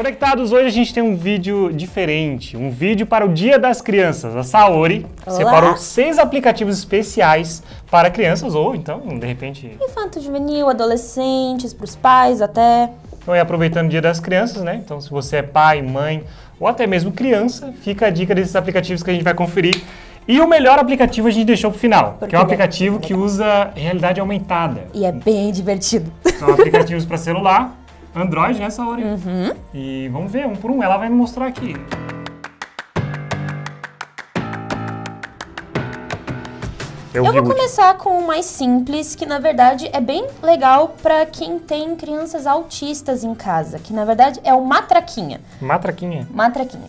Conectados, hoje a gente tem um vídeo diferente, um vídeo para o Dia das Crianças. A Saori Olá. separou seis aplicativos especiais para crianças ou então, de repente, Infanto juvenil, adolescentes, pros pais até. então, é aproveitando o Dia das Crianças, né? Então, se você é pai, mãe ou até mesmo criança, fica a dica desses aplicativos que a gente vai conferir. E o melhor aplicativo a gente deixou pro final, Porque que é um é aplicativo muito que usa realidade aumentada. E é bem divertido. São aplicativos para celular, Android, né, Saori? Uhum. E vamos ver um por um. Ela vai me mostrar aqui. Eu, Eu vou começar com o mais simples, que na verdade é bem legal pra quem tem crianças autistas em casa, que na verdade é o Matraquinha. Matraquinha. Matraquinha.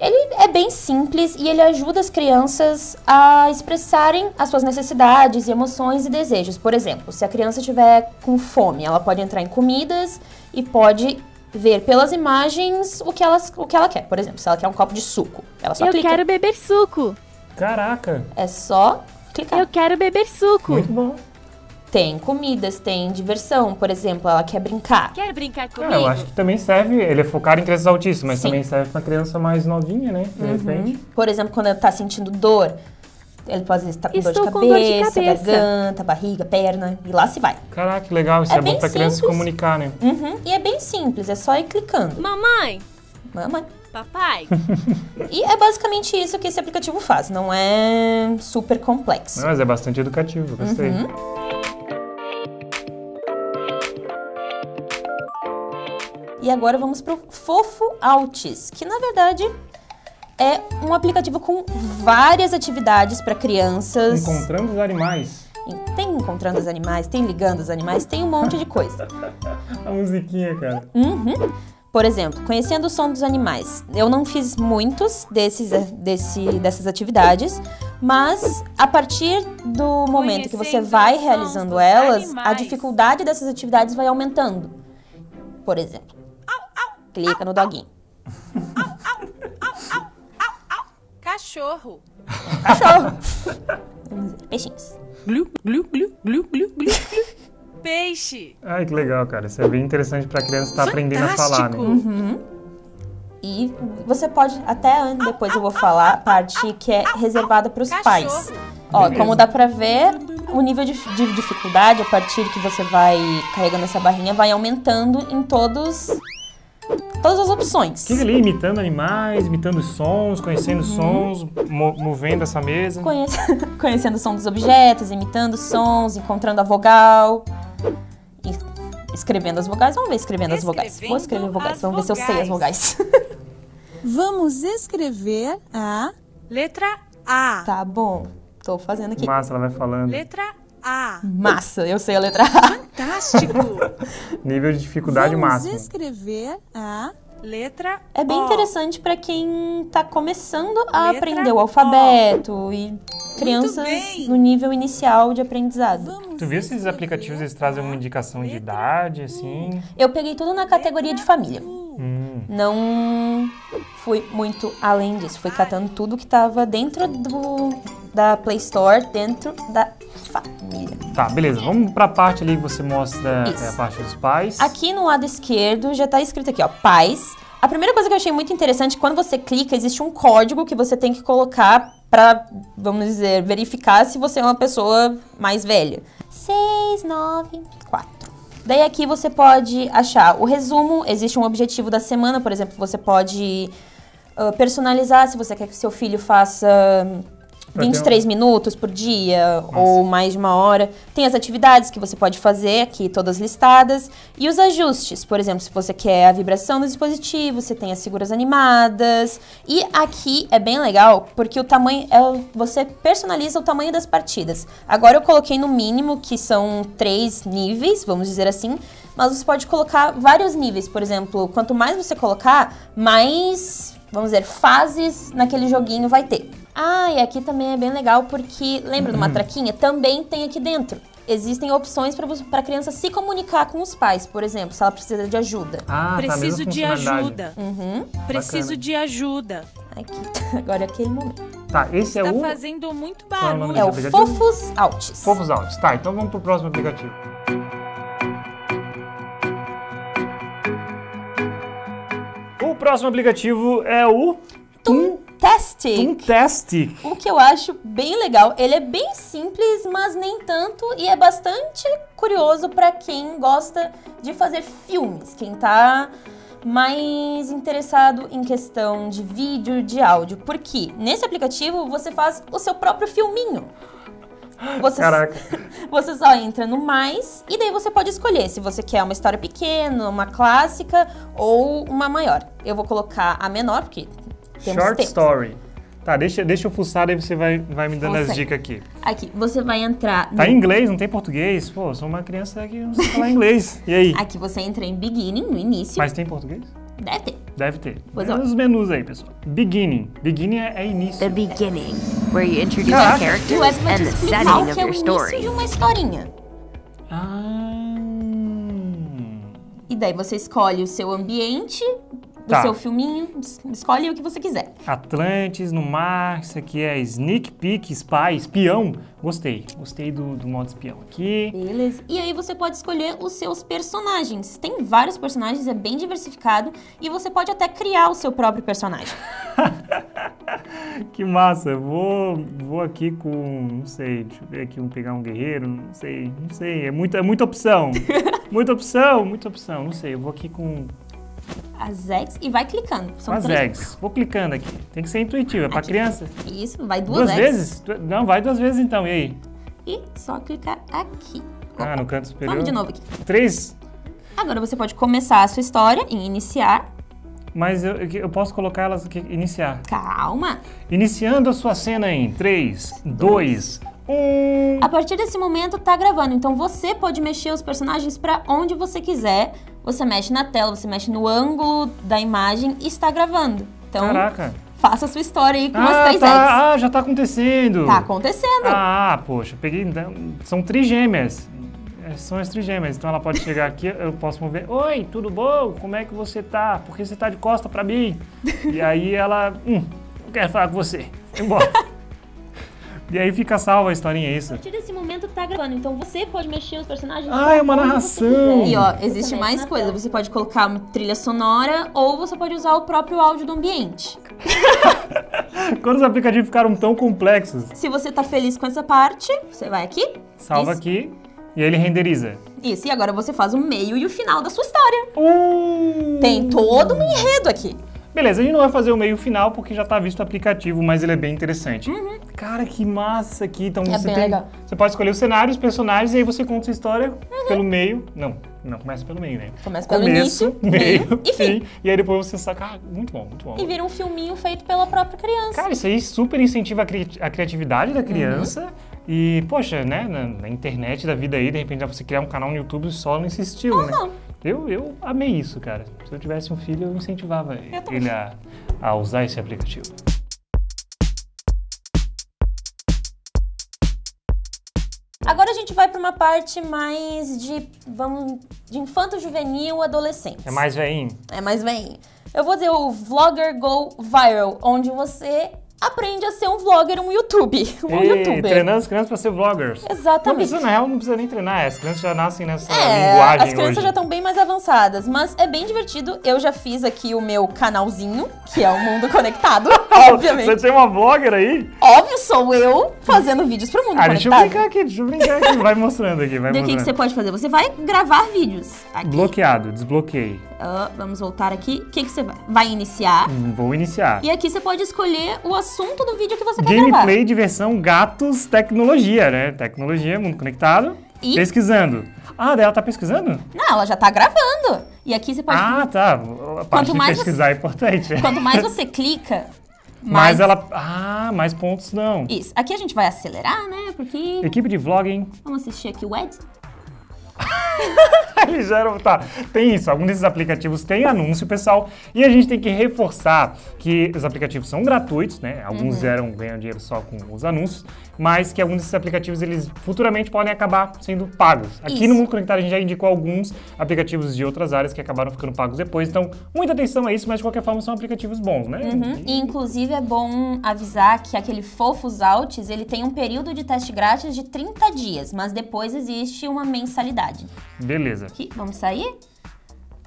Ele é bem simples e ele ajuda as crianças a expressarem as suas necessidades, emoções e desejos. Por exemplo, se a criança estiver com fome, ela pode entrar em comidas e pode ver pelas imagens o que, ela, o que ela quer. Por exemplo, se ela quer um copo de suco, ela só Eu clica. quero beber suco. Caraca, É só clicar. Eu quero beber suco. muito bom. Tem comidas, tem diversão. Por exemplo, ela quer brincar. Quer brincar comigo? É, eu acho que também serve, ele é focado em crianças autistas, mas Sim. também serve para criança mais novinha, né? De repente. Por exemplo, quando ela tá sentindo dor, ele pode estar com dor de com dor de cabeça, cabeça. garganta, barriga, perna, e lá se vai. Caraca, que legal, isso É é, bom bem para criança se simples. comunicar, né? Uhum, E é bem simples, é só ir clicando. Mamãe, Mamãe. Papai, E é basicamente isso que esse aplicativo faz, não é super complexo. Mas é bastante educativo, gostei. Uhum. E agora vamos pro Fofo Altis, que na verdade é um aplicativo com várias atividades para crianças. Encontrando os animais. Tem encontrando os animais, tem ligando os animais, tem um monte de coisa. A musiquinha, cara. Uhum. Por exemplo, conhecendo o som dos animais. Eu não fiz muitos desses, desse, dessas atividades, mas a partir do momento que você vai realizando elas, a dificuldade dessas atividades vai aumentando. Por exemplo, clica no doguinho. cachorro. Cachorro. Peixinhos. Glu, glu, glu, glu, glu, glu, glu. Peixe. Ai, que legal, cara. Isso é bem interessante pra criança estar aprendendo a falar, né? Fantástico. E você pode, até depois eu vou falar a parte que é reservada para os Cachorro. pais. Ó, Beleza. como dá pra ver, o nível de, de dificuldade, a partir que você vai carregando essa barrinha, vai aumentando em todos, todas as opções. Fica ali imitando animais, imitando sons, conhecendo sons, mo- movendo essa mesa. Conhece- conhecendo o som dos objetos, imitando sons, encontrando a vogal. Escrevendo as vogais. Vamos ver escrevendo as vogais. Vou escrever vogais. Vamos ver se eu sei as vogais. Vamos escrever a Letra A. tá bom. Tô fazendo aqui. Massa, ela vai falando. Letra A. Massa, eu sei a letra A. Fantástico. Nível de dificuldade Vamos máximo. escrever a Letra É bem O. interessante para quem tá começando a Letra aprender o O. alfabeto e crianças no nível inicial de aprendizado. Vamos Tu viu se esses aplicativos eles trazem uma indicação de idade, assim? Eu peguei tudo na categoria de família. Hum. Não fui muito além disso. Fui catando tudo que tava dentro do, da Play Store, dentro da família. Tá, beleza. Vamos pra parte ali que você mostra é, a parte dos pais. Aqui no lado esquerdo já tá escrito aqui, ó, pais. A primeira coisa que eu achei muito interessante, quando você clica, existe um código que você tem que colocar pra, vamos dizer, verificar se você é uma pessoa mais velha. 694. Daí aqui você pode achar o resumo, existe um objetivo da semana, por exemplo, você pode ah, personalizar se você quer que seu filho faça Vai ter 23 minutos por dia ou mais de uma hora. Tem as atividades que você pode fazer aqui, todas listadas. E os ajustes, por exemplo, se você quer a vibração do dispositivo, você tem as figuras animadas. E aqui é bem legal, porque o tamanho. é- você personaliza o tamanho das partidas. Agora eu coloquei no mínimo, que são três níveis, vamos dizer assim. Mas você pode colocar vários níveis. Por exemplo, quanto mais você colocar, mais, vamos dizer, fases naquele joguinho vai ter. Ah, e aqui também é bem legal porque, lembra do matraquinha? Também tem aqui dentro. Existem opções para a criança se comunicar com os pais, por exemplo, se ela precisa de ajuda. Ah, tá, Preciso mesma de ajuda. Uhum. Preciso de ajuda. Aqui. Agora é aquele momento. Tá, esse é Tá o fazendo muito Qual é o barulho. É o? Fofos Altis. Fofos Áudios. Tá, então vamos pro próximo aplicativo. Próximo aplicativo é o Tastic. Toontastic. O que eu acho bem legal, ele é bem simples, mas nem tanto, e é bastante curioso para quem gosta de fazer filmes, quem tá mais interessado em questão de vídeo, de áudio. Porque nesse aplicativo você faz o seu próprio filminho. Você, Caraca. você só entra no mais e daí você pode escolher se você quer uma história pequena, uma clássica ou uma maior. Eu vou colocar a menor, porque temos Short tempo. Story. Tá, deixa, deixa eu fuçar, aí você vai, vai me dando as Consegue. dicas aqui. Aqui, você vai entrar Tá no em inglês, não tem português? Pô, sou uma criança que não sei falar inglês. E aí? Aqui você entra em beginning, no início. Mas tem português? Deve ter. Deve ter. Pois é é. os menus aí, pessoal. Beginning. Beginning é, é início. The beginning, where you introduce Caraca. the characters and the setting of que é o your início story. de uma historinha. Ah. E daí você escolhe o seu ambiente, o Tá. seu filminho, es- escolhe o que você quiser. Atlantis no mar, isso aqui é sneak peek, spy, espião. Gostei, gostei do, do modo espião aqui. Beleza. E aí você pode escolher os seus personagens. Tem vários personagens, é bem diversificado. E você pode até criar o seu próprio personagem. Que massa, vou, vou aqui com, não sei, deixa eu ver aqui, um, pegar um guerreiro, não sei, não sei, é muita, é muita opção. muita opção, muita opção, não sei, eu vou aqui com As eggs e vai clicando. São as três- eggs. Vou clicando aqui, tem que ser intuitivo, é pra Aqui. criança. Isso, vai duas, Duas vezes? Du- Não, vai duas vezes então, e aí? E só clicar aqui. Ah, no canto superior. Vamos de novo aqui. Três, Agora você pode começar a sua história em iniciar. mas eu, eu posso colocar elas aqui, iniciar. Calma. Iniciando a sua cena em 3, 2, 1. A partir desse momento tá gravando, então você pode mexer os personagens pra onde você quiser. Você mexe na tela, você mexe no ângulo da imagem e está gravando. Então, Caraca. faça a sua história aí com as Ah, três eggs. tá, ah, já tá acontecendo. Tá acontecendo. Ah, poxa, peguei. então, São trigêmeas. É, São as trigêmeas. Então ela pode chegar aqui, eu posso mover. Oi, tudo bom? Como é que você tá? Por que você tá de costa pra mim? E aí ela. Hum, eu quero falar com você. Embora. e aí fica salva a historinha, é isso. A partir desse momento tá gravando, então você pode mexer os personagens. Ah, é uma narração. E ó, existe mais coisa. tela. Você pode colocar uma trilha sonora ou você pode usar o próprio áudio do ambiente. Quando os aplicativos ficaram tão complexos, Se você tá feliz com essa parte, você vai aqui. salva Isso. aqui e aí ele renderiza. Isso, e agora você faz o meio e o final da sua história. Uh! Tem todo um enredo aqui. Beleza, a gente não vai fazer o meio final porque já tá visto o aplicativo, mas ele é bem interessante. Cara, que massa aqui. Então Uhum. É você bem tem, legal. Você pode escolher os cenários, os personagens, e aí você conta sua história Uhum. pelo meio. Não, não, começa pelo meio, né? Começa pelo Começo, início, meio, meio e fim. E aí depois você saca. Ah, muito bom, muito bom. E vira um filminho feito pela própria criança. Cara, isso aí super incentiva a, cri- a criatividade Uhum. da criança. E, poxa, né, na, na internet da vida aí, de repente, dá pra você criar um canal no YouTube só nesse estilo, né? Eu, eu amei isso, cara. Se eu tivesse um filho, eu incentivava também. ele a, a usar esse aplicativo. Agora a gente vai pra uma parte mais de, vamos, de infanto juvenil, adolescente. É mais veinho? É mais bem. Eu vou dizer o Vlogger Go Viral, onde você aprende a ser um vlogger, um YouTube. Um Ei, youtuber. treinando as crianças pra ser vloggers. Não Exatamente. precisa, na real, não precisa nem treinar. As crianças já nascem nessa É, linguagem as crianças hoje. já estão bem mais avançadas, mas é bem divertido. Eu já fiz aqui o meu canalzinho, que é o Mundo Conectado, Você obviamente. tem uma vlogger aí? Óbvio, sou eu fazendo vídeos pro Mundo Ah, deixa eu Conectado. brincar aqui, deixa eu brincar aqui. Vai mostrando aqui, vai Daí o que, que você mostrando. pode fazer? Você vai gravar vídeos. Aqui. Bloqueado, desbloqueei. Ah, vamos voltar aqui. O que, que você vai? Vai iniciar. Hum, Vou iniciar. E aqui você pode escolher o assunto do vídeo que você quer Gameplay gravar. de versão gatos tecnologia, né? Tecnologia, mundo conectado. E? Pesquisando. Ah, ela tá pesquisando? Não, ela já tá gravando. E aqui você pode. Ah, tá. A parte Quanto de mais pesquisar é importante. Quanto mais você clica, Mas mais. ela. Ah, mais pontos não. Isso. Aqui a gente vai acelerar, né? Porque. Equipe de vlogging. Vamos assistir aqui o Ed. Eles geram, tá, tem isso, alguns desses aplicativos têm anúncio, pessoal, e a gente tem que reforçar que os aplicativos são gratuitos, né? Alguns Uhum. geram, ganham dinheiro só com os anúncios, mas que alguns desses aplicativos, eles futuramente podem acabar sendo pagos. Aqui Isso. no Mundo Conectado a gente já indicou alguns aplicativos de outras áreas que acabaram ficando pagos depois, então muita atenção a isso, mas de qualquer forma são aplicativos bons, né? Uhum. E inclusive é bom avisar que aquele Fofos Alts, ele tem um período de teste grátis de 30 dias, mas depois existe uma mensalidade. Beleza. Aqui, vamos sair?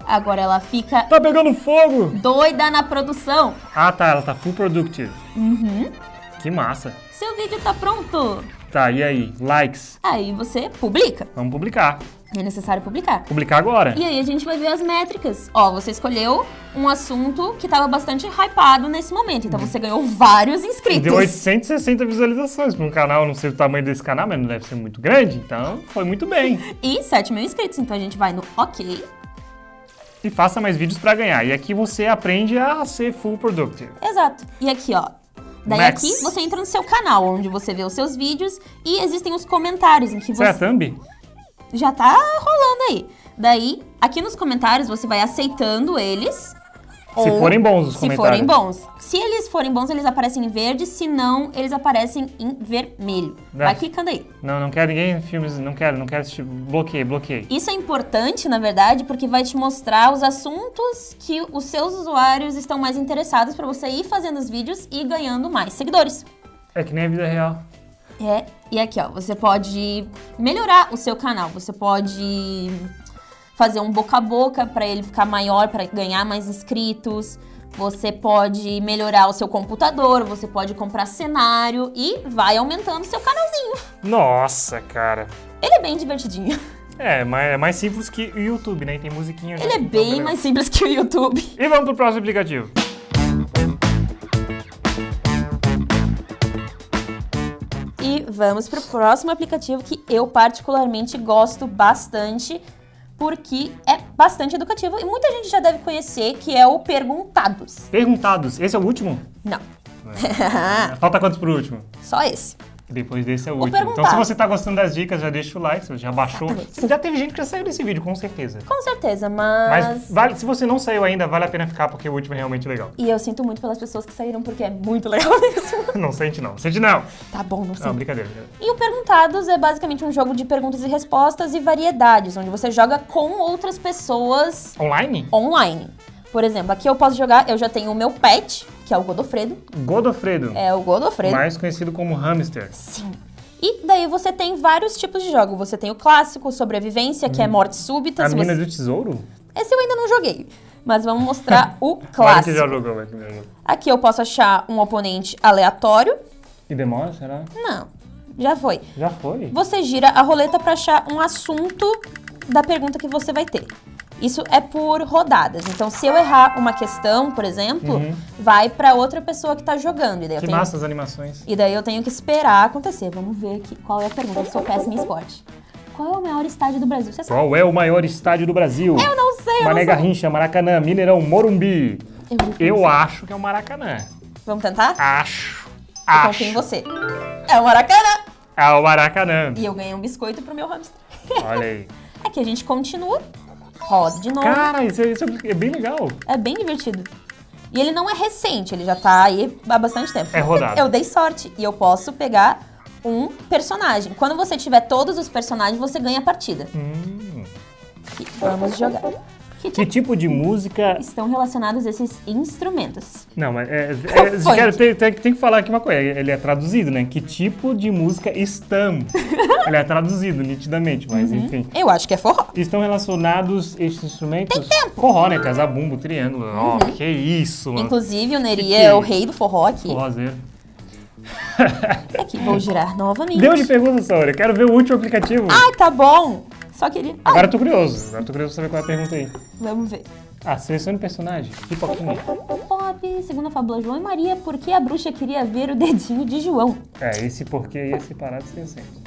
Agora ela fica Tá pegando fogo! doida na produção. Ah, tá, ela tá full productive. Uhum. Que massa. Seu vídeo tá pronto. Tá, e aí? Likes. Aí você publica. Vamos publicar. É necessário publicar. Publicar agora. E aí a gente vai ver as métricas. Ó, você escolheu um assunto que tava bastante hypado nesse momento. Então você ganhou vários inscritos. deu 860 visualizações para um canal, não sei o tamanho desse canal, mas não deve ser muito grande, então foi muito bem. E 7 mil inscritos. Então a gente vai no OK. E faça mais vídeos para ganhar. E aqui você aprende a ser full productive. Exato. E aqui, ó. Daí Max. aqui você entra no seu canal, onde você vê os seus vídeos e existem os comentários em que Você é a thumb? Já tá rolando aí. Daí, aqui nos comentários você vai aceitando eles. Se forem bons os Se comentários. forem bons. Se eles forem bons, eles aparecem em verde, se não, eles aparecem em vermelho. Vai clicando aí. Não, não quero ninguém filmes, não quero, não quero assistir. Bloqueei, bloqueei. Isso é importante, na verdade, porque vai te mostrar os assuntos que os seus usuários estão mais interessados pra você ir fazendo os vídeos e ganhando mais seguidores. É que nem a vida real. É, e aqui, ó, você pode melhorar o seu canal. Você pode fazer um boca a boca pra ele ficar maior, pra ganhar mais inscritos. Você pode melhorar o seu computador, você pode comprar cenário e vai aumentando o seu canalzinho. Nossa, cara. Ele é bem divertidinho. É, mas é mais simples que o YouTube, né? Tem musiquinha. Ele é bem mais simples que o YouTube. E vamos pro próximo aplicativo. Vamos pro próximo aplicativo que eu particularmente gosto bastante, porque é bastante educativo e muita gente já deve conhecer, que é o Perguntados. Perguntados. Esse é o último? Não, Falta quantos pro último? só esse. Depois desse é o último. perguntar. Então, se você tá gostando das dicas, já deixa o like, você já baixou. Exatamente. Já teve gente que já saiu desse vídeo, com certeza. Com certeza, mas... Mas vale, se você não saiu ainda, vale a pena ficar, porque o último é realmente legal. E eu sinto muito pelas pessoas que saíram, porque é muito legal mesmo. Não sente não. Sente não. Tá bom, não sei. Não, brincadeira. E o Perguntados é basicamente um jogo de perguntas e respostas e variedades, onde você joga com outras pessoas Online? online. Por exemplo, aqui eu posso jogar, eu já tenho o meu pet, que é o Godofredo. Godofredo. É o Godofredo. Mais conhecido como hamster. Sim. E daí você tem vários tipos de jogo. Você tem o clássico, sobrevivência, que é morte súbita. Hum. A se mina você- do tesouro? Esse eu ainda não joguei. Mas vamos mostrar o Claro que clássico. já jogou, mas que já jogou. Aqui eu posso achar um oponente aleatório. E demora, será? Não, já foi. Já foi? Você gira a roleta para achar um assunto da pergunta que você vai ter. Isso é por rodadas. Então, se eu errar uma questão, por exemplo, vai para outra pessoa que tá jogando. E daí, eu Uhum. Que tenho... massa as animações. e daí eu tenho que esperar acontecer. Vamos ver aqui qual é a pergunta. Eu sou péssima em esporte. Qual é o maior estádio do Brasil? Você sabe? Qual é o maior estádio do Brasil? Eu não sei, eu Mané. Garrincha, Maracanã, Mineirão, Morumbi. Eu Eu acho que é o Maracanã. Vamos tentar? Acho. Eu confio em Acho. você. É o Maracanã. É o Maracanã. E eu ganhei um biscoito pro meu hamster. Olha aí. Aqui a gente continua. Roda de novo. Cara, isso, é- isso é bem legal. É bem divertido. E ele não é recente, ele já tá aí há bastante tempo. É rodado. Eu dei sorte e eu posso pegar um personagem. Quando você tiver todos os personagens, você ganha a partida. Hum. E vamos jogar. Que Que tipo de música. estão relacionados esses instrumentos? Não, mas é, é, Funk. quero- tem, tem- tem que falar aqui uma coisa. Ele é traduzido, né? Que tipo de música estão? Ele é traduzido, nitidamente, mas Uhum. enfim. Eu acho que é forró. Estão relacionados esses instrumentos? Tem tempo. Forró, né? Casabumbo, triângulo. Ó, que isso, mano. Inclusive, o Neri Que é que- o rei do forró aqui. Forrozeiro. Aqui, vou girar novamente. Deu de pergunta, Saori. Quero ver o último aplicativo. Ai, tá bom. Só queria... Ai, Agora eu tô curioso. Agora eu tô curioso pra saber qual é a pergunta aí. vamos ver. Ah, selecione personagem. Pipoquinha. Pop, segundo a fábula João e Maria, por que a bruxa queria ver o dedinho de João? É, esse porquê ia separado sem sempre.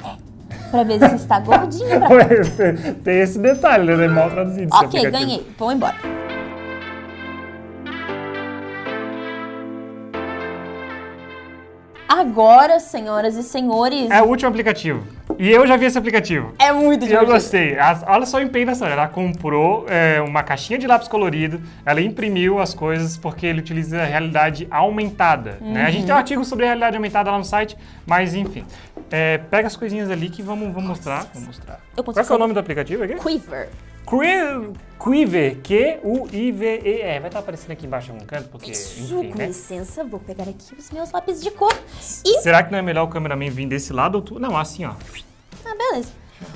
Pra ver se está gordinho. Pra... Tem esse detalhe, né? É mal traduzido. ok, ganhei. Vou embora. Agora, senhoras e senhores, É o último aplicativo. E eu já vi esse aplicativo. é muito E eu divertido. gostei. As- olha só o empenho da Sônia. Ela comprou é, uma caixinha de lápis colorido, ela imprimiu as coisas porque ele utiliza a realidade aumentada. né? A Uhum. gente tem um artigo sobre a realidade aumentada lá no site, mas enfim. É, pega as coisinhas ali que vamos, vamos mostrar. Vamos mostrar. Qual consigo que é o nome do aplicativo aqui? Quiver. Qui- Quiver, Q-U-I-V-E-R. Vai estar aparecendo aqui embaixo em algum canto, porque, Isso, enfim, com né? licença, vou pegar aqui os meus lápis de cor. E... Será que não é melhor o cameraman vir desse lado ou tu... Não, assim, ó. Ah, beleza.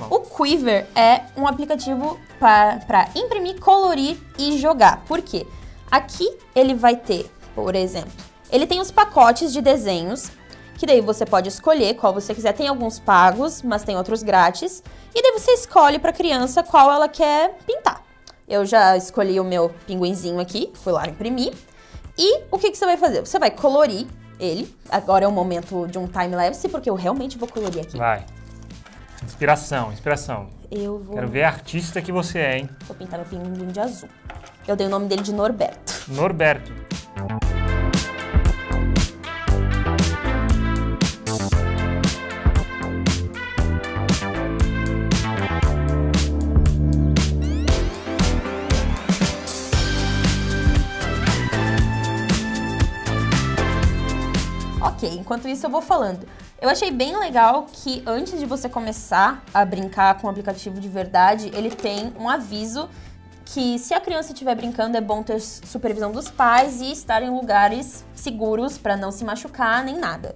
O Quiver é um aplicativo para imprimir, colorir e jogar. Por quê? Aqui ele vai ter, por exemplo, ele tem os pacotes de desenhos, que daí você pode escolher qual você quiser. Tem alguns pagos, mas tem outros grátis. E daí você escolhe para a criança qual ela quer pintar. Eu já escolhi o meu pinguinzinho aqui, fui lá imprimir. E o que, que você vai fazer? Você vai colorir ele. Agora é o momento de um time-lapse, porque eu realmente vou colorir aqui. Vai. Inspiração, inspiração. Eu vou, Quero ver a artista que você é, hein? vou pintar meu pinguim de azul. Eu dei o nome dele de Norberto. Norberto. Ok, enquanto isso eu vou falando. Eu achei bem legal que antes de você começar a brincar com o aplicativo de verdade, ele tem um aviso que se a criança estiver brincando é bom ter supervisão dos pais e estar em lugares seguros para não se machucar nem nada.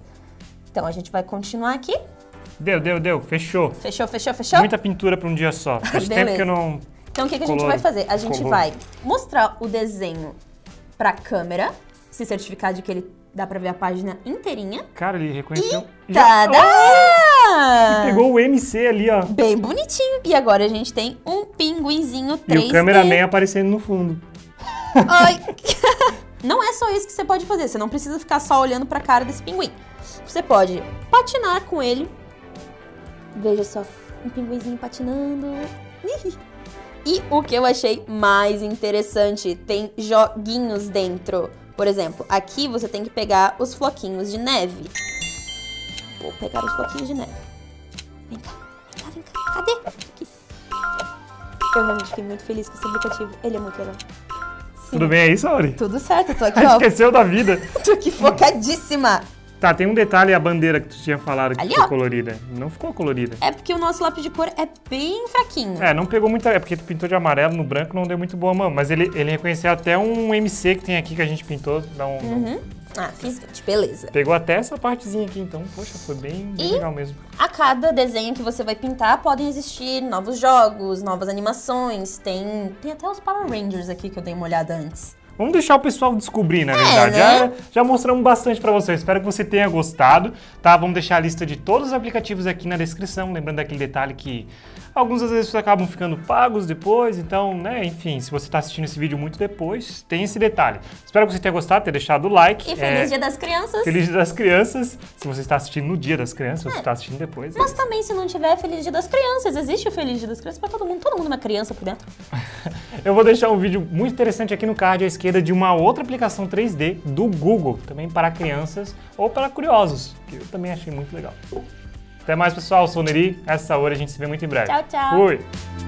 Então a gente vai continuar aqui. Deu, deu, deu. Fechou. Fechou, fechou, fechou? Muita pintura para um dia só. Faz tempo que eu não. Então o que, que a gente vai fazer? A gente Colou. vai mostrar o desenho pra câmera, se certificar de que ele dá pra ver a página inteirinha. Cara, ele reconheceu. Já- Tadá! Oh, pegou o MC ali, ó. Bem bonitinho. E agora a gente tem um pinguinzinho 3D. E o cameraman aparecendo no fundo. Ai. Não é só isso que você pode fazer. Você não precisa ficar só olhando pra cara desse pinguim. Você pode patinar com ele. Veja só, um pinguinzinho patinando. E o que eu achei mais interessante, tem joguinhos dentro. Por exemplo, aqui você tem que pegar os floquinhos de neve. Vou pegar os floquinhos de neve. Vem cá, vem cá, vem cá. Cadê? Aqui. Eu realmente fiquei muito feliz com esse aplicativo. Ele é muito legal. Sim. Tudo bem aí, Saori? Tudo certo, eu tô aqui, Ah, ó. Esqueceu da vida. Tô aqui focadíssima. Tá, tem um detalhe, a bandeira que tu tinha falado que Ali, ficou ó. colorida. Não ficou colorida. É porque o nosso lápis de cor é bem fraquinho. É, não pegou muita. É porque tu pintou de amarelo no branco, não deu muito boa mão. Mas ele, ele reconheceu até um MC que tem aqui que a gente pintou. Dá um, Uhum. Ah, fiz 20, beleza. Pegou até essa partezinha aqui, então, poxa, foi bem, bem legal mesmo. A cada desenho que você vai pintar, podem existir novos jogos, novas animações. Tem, tem até os Power Rangers aqui que eu dei uma olhada antes. Vamos deixar o pessoal descobrir, na verdade. né? Já, já mostramos bastante pra vocês. Espero que você tenha gostado, tá? Vamos deixar a lista de todos os aplicativos aqui na descrição. Lembrando daquele detalhe que alguns às vezes acabam ficando pagos depois. Então, né, enfim, se você tá assistindo esse vídeo muito depois, tem esse detalhe. Espero que você tenha gostado, ter deixado o like. E Feliz É, Dia das Crianças. Feliz Dia das Crianças. Se você está assistindo no Dia das Crianças, se você está assistindo depois. Mas também, se não tiver Feliz Dia das Crianças, existe o Feliz Dia das Crianças pra todo mundo. Todo mundo é uma criança por dentro. Eu vou deixar um vídeo muito interessante aqui no card à esquerda de uma outra aplicação 3D do Google, também para crianças ou para curiosos, que eu também achei muito legal. Até mais, pessoal. Eu sou o Neri. Essa hora a gente se vê muito em breve. Tchau, tchau. Fui!